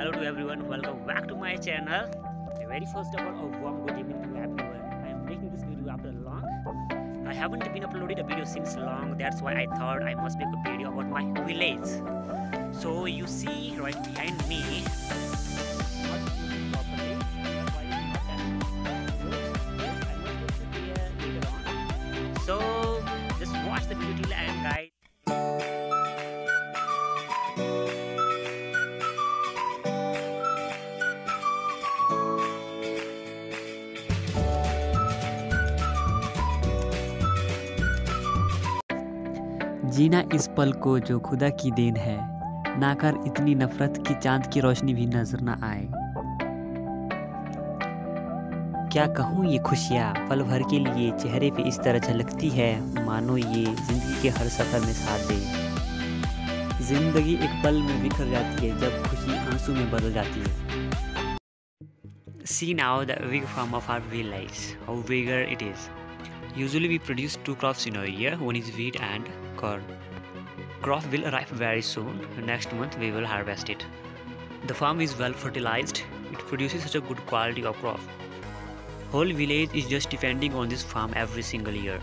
hello to everyone welcome back to my channel. The very first of all a warm good evening to everyone. I am making this video after long. I haven't been uploaded a video since long that's why i thought i must make a video about my village. So you see right behind me जीना इस पल को जो खुदा की then है ना कर इतनी नफरत कि चाँद की रोशनी भी नज़र ना आए। क्या कहूँ ये खुशियाँ? पल भर के लिए चेहरे पे इस तरह झलकती है मानो ये ज़िंदगी के हर सफ़र में साथ दे। ज़िंदगी एक पल में बिखर जाती है जब खुशी आँसू में बदल जाती है। See now the big farm of our village, how bigger it is. Usually we produce two crops in a year, one is wheat and corn. Crop will arrive very soon, next month we will harvest it. The farm is well fertilized, it produces such a good quality of crop. Whole village is just depending on this farm every single year.